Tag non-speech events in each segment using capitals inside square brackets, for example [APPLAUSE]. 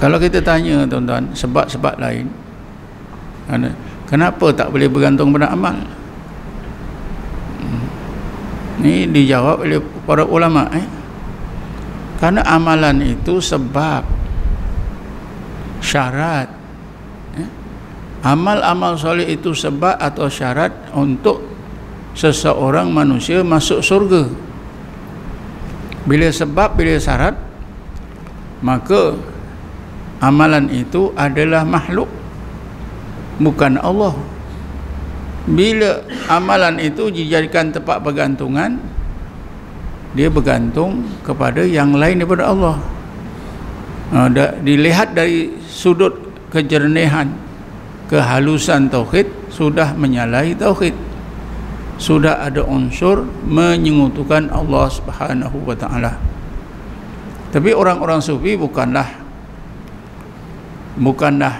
kalau kita tanya tuan-tuan sebab-sebab lain kenapa tak boleh bergantung pada amal hmm. ni dijawab oleh para ulama eh kerana amalan itu sebab syarat eh? amal-amal soleh itu sebab atau syarat untuk seseorang manusia masuk surga bila sebab bila syarat maka amalan itu adalah makhluk bukan Allah. Bila amalan itu dijadikan tempat bergantungan dia bergantung kepada yang lain daripada Allah. Uh, dilihat dari sudut kejernihan kehalusan tauhid sudah menyalahi tauhid. Sudah ada unsur menyekutukan Allah Subhanahu wa taala. Tapi orang-orang sufi bukanlah bukanlah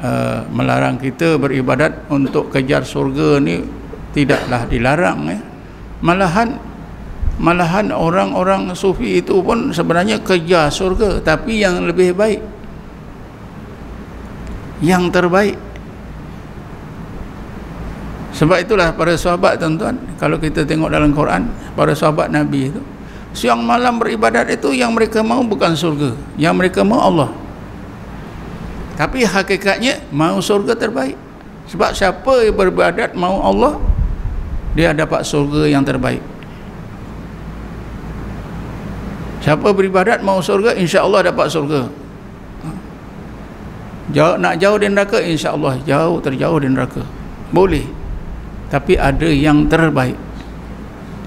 uh, melarang kita beribadat untuk kejar surga ni tidaklah dilarang ya. malahan malahan orang-orang sufi itu pun sebenarnya kejar surga tapi yang lebih baik yang terbaik sebab itulah para sahabat tuan-tuan kalau kita tengok dalam Quran para sahabat Nabi itu siang malam beribadat itu yang mereka mau bukan surga yang mereka mau Allah tapi hakikatnya mau surga terbaik. Sebab siapa yang beribadat mau Allah dia dapat surga yang terbaik. Siapa beribadat mau surga insya-Allah dapat surga. Jauh, nak jauh dari neraka insya-Allah jauh terjauh dari neraka. Boleh. Tapi ada yang terbaik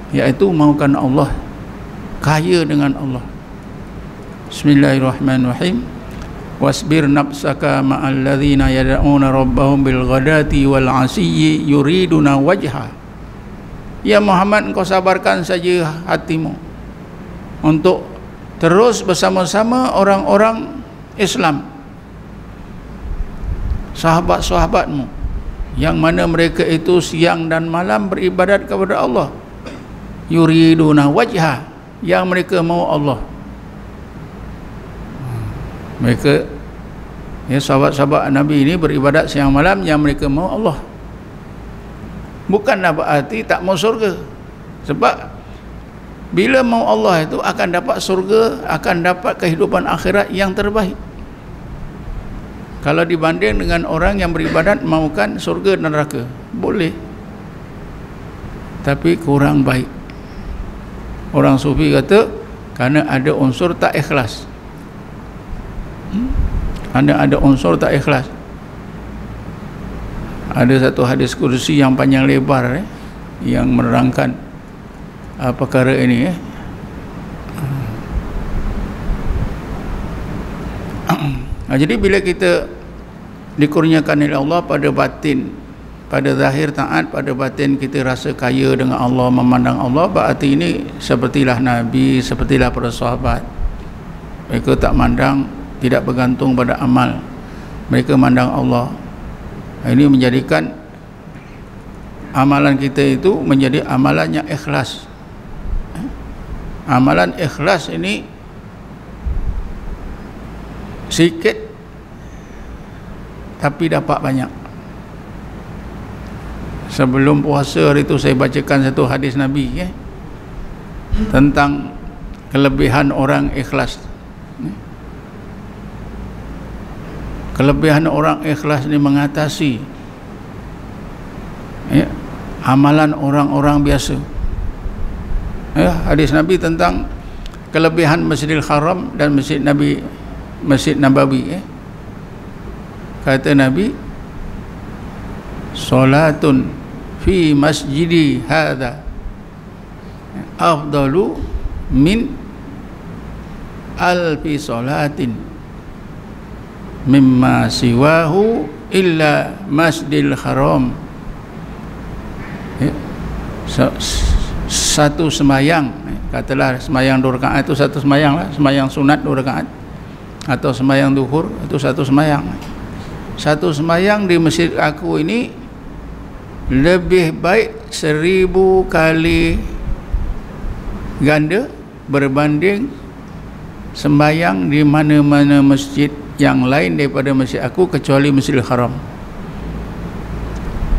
iaitu maukan Allah kaya dengan Allah. Bismillahirrahmanirrahim wasbir nafsaka ma'al ladzina yad'una rabbahum bil ghadati wal 'ashiyyi yuriduna wajha. Ya Muhammad engkau sabarkan saja hatimu untuk terus bersama-sama orang-orang Islam sahabat-sahabatmu yang mana mereka itu siang dan malam beribadat kepada Allah. Yuriduna wajha yang mereka mau Allah mereka ya sahabat-sahabat Nabi ini beribadat siang malam yang mereka mau Allah. Bukanlah berarti tak mau surga sebab bila mau Allah itu akan dapat surga akan dapat kehidupan akhirat yang terbaik. Kalau dibanding dengan orang yang beribadat maukan surga dan neraka. Boleh. Tapi kurang baik. Orang sufi kata kerana ada unsur tak ikhlas ada ada unsur tak ikhlas ada satu hadis kursi yang panjang lebar eh, yang menerangkan uh, perkara ini eh. nah, jadi bila kita dikurniakan oleh Allah pada batin pada zahir taat pada batin kita rasa kaya dengan Allah memandang Allah berarti ini sepertilah Nabi sepertilah para sahabat mereka tak mandang tidak bergantung pada amal. Mereka mandang Allah. Ini menjadikan amalan kita itu menjadi amalan yang ikhlas. Amalan ikhlas ini sikit tapi dapat banyak. Sebelum puasa hari itu saya bacakan satu hadis Nabi ya, tentang kelebihan orang ikhlas kelebihan orang ikhlas ni mengatasi. Ya, amalan orang-orang biasa. Ya, hadis Nabi tentang kelebihan Masjidil Haram dan Masjid Nabi Masjid Nabawi ya. kata Nabi solatun fi masjidi hadha afdalu min alfi solatin mimma siwahu illa masjidil haram. Ya. satu semayang katalah semayang dua rakaat itu satu semayang lah. Semayang sunat dua rakaat atau semayang duhur itu satu semayang. Satu semayang di masjid aku ini lebih baik seribu kali ganda berbanding sembahyang di mana-mana masjid yang lain daripada masjid aku kecuali Masjidil Haram.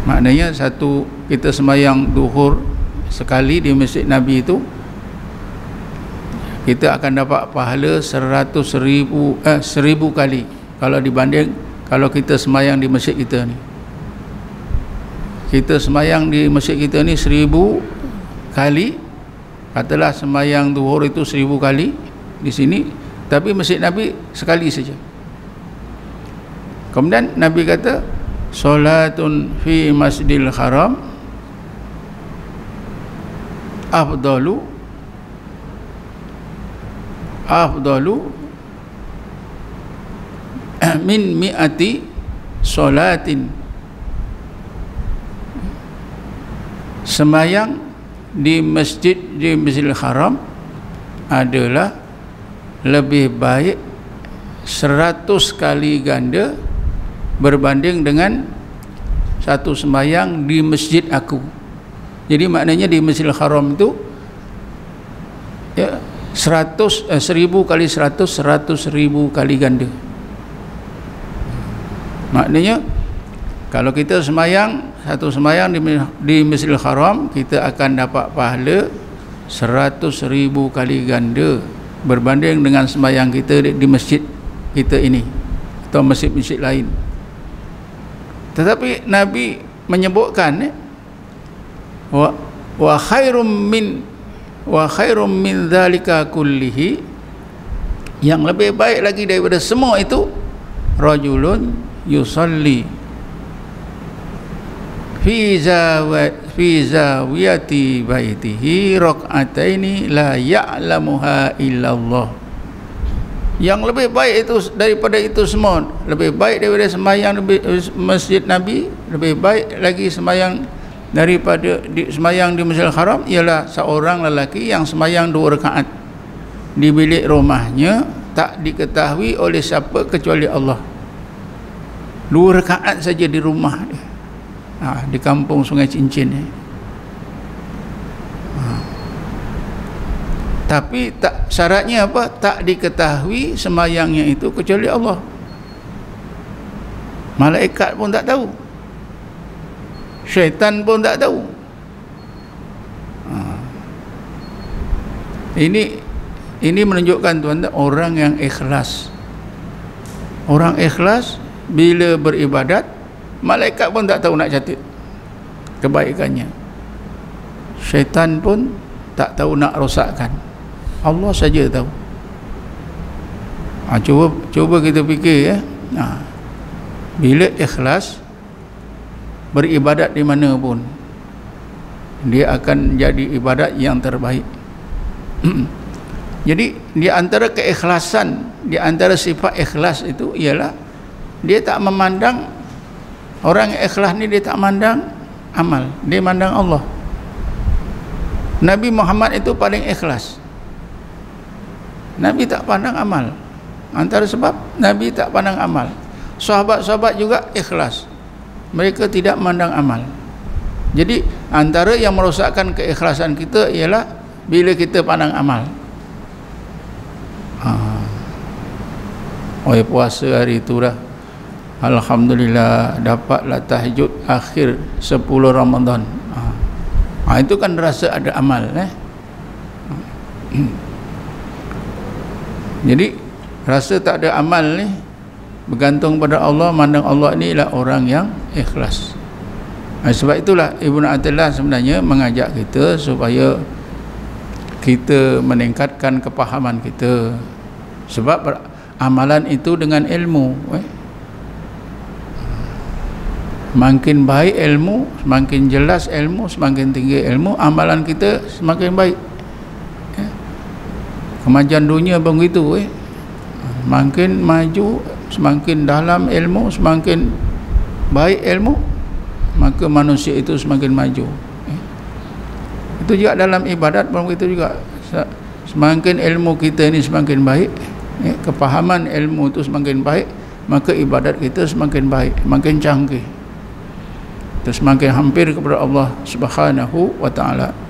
Maknanya satu kita semayang duhur sekali di masjid Nabi itu kita akan dapat pahala seratus ribu eh, seribu kali. Kalau dibanding kalau kita semayang di masjid kita ni. Kita semayang di masjid kita ni seribu kali katalah semayang duhur itu seribu kali di sini tapi masjid Nabi sekali saja kemudian Nabi kata solatun fi masjidil haram afdalu afdalu [CLEARS THROAT] min mi'ati solatin. Semayang di masjid di Masjidil Haram adalah lebih baik seratus kali ganda berbanding dengan satu semayang di masjid aku. Jadi maknanya di Masjidil Haram itu ya seratus eh, seribu kali seratus seratus ribu kali ganda. Maknanya kalau kita semayang satu semayang di, di Masjidil Haram kita akan dapat pahala seratus ribu kali ganda berbanding dengan semayang kita di, di masjid kita ini atau masjid-masjid lain tetapi Nabi menyebutkan eh, wa, wa khairum min wa khairum min dhalika kullihi yang lebih baik lagi daripada semua itu rajulun yusalli fi zawat fi zawiyati baitihi rak'ataini la ya'lamuha illallah yang lebih baik itu daripada itu semua lebih baik daripada sembahyang masjid Nabi lebih baik lagi sembahyang daripada di, semayang di Masjidil Haram ialah seorang lelaki yang semayang dua rakaat. Di bilik rumahnya tak diketahui oleh siapa kecuali Allah. Dua rakaat saja di rumah dia. Ha, di kampung Sungai Cincin ni tapi tak syaratnya apa? Tak diketahui semayangnya itu kecuali Allah. Malaikat pun tak tahu. Syaitan pun tak tahu. Ha. ini ini menunjukkan tuan orang yang ikhlas. Orang ikhlas bila beribadat malaikat pun tak tahu nak catat kebaikannya. Syaitan pun tak tahu nak rosakkan Allah saja tahu. Ha, cuba cuba kita fikir ya. Ha. bila ikhlas beribadat di mana pun dia akan jadi ibadat yang terbaik. [CLEARS THROAT] Jadi di antara keikhlasan di antara sifat ikhlas itu ialah dia tak memandang orang ikhlas ni dia tak memandang amal dia memandang Allah. Nabi Muhammad itu paling ikhlas Nabi tak pandang amal antara sebab Nabi tak pandang amal sahabat-sahabat juga ikhlas mereka tidak memandang amal jadi antara yang merosakkan keikhlasan kita ialah bila kita pandang amal ha. oh puasa hari itu dah Alhamdulillah dapatlah tahajud akhir 10 Ramadan ha. ha. itu kan rasa ada amal eh? Jadi rasa tak ada amal ni bergantung pada Allah mandang Allah ni lah orang yang ikhlas nah, sebab itulah Ibn Atillah sebenarnya mengajak kita supaya kita meningkatkan kepahaman kita sebab amalan itu dengan ilmu eh? makin baik ilmu semakin jelas ilmu semakin tinggi ilmu amalan kita semakin baik? Kemajuan dunia begitu eh? makin maju semakin dalam ilmu semakin baik ilmu maka manusia itu semakin maju eh. itu juga dalam ibadat begitu juga semakin ilmu kita ini semakin baik eh, kepahaman ilmu itu semakin baik maka ibadat kita semakin baik makin canggih kita semakin hampir kepada Allah Subhanahu wa taala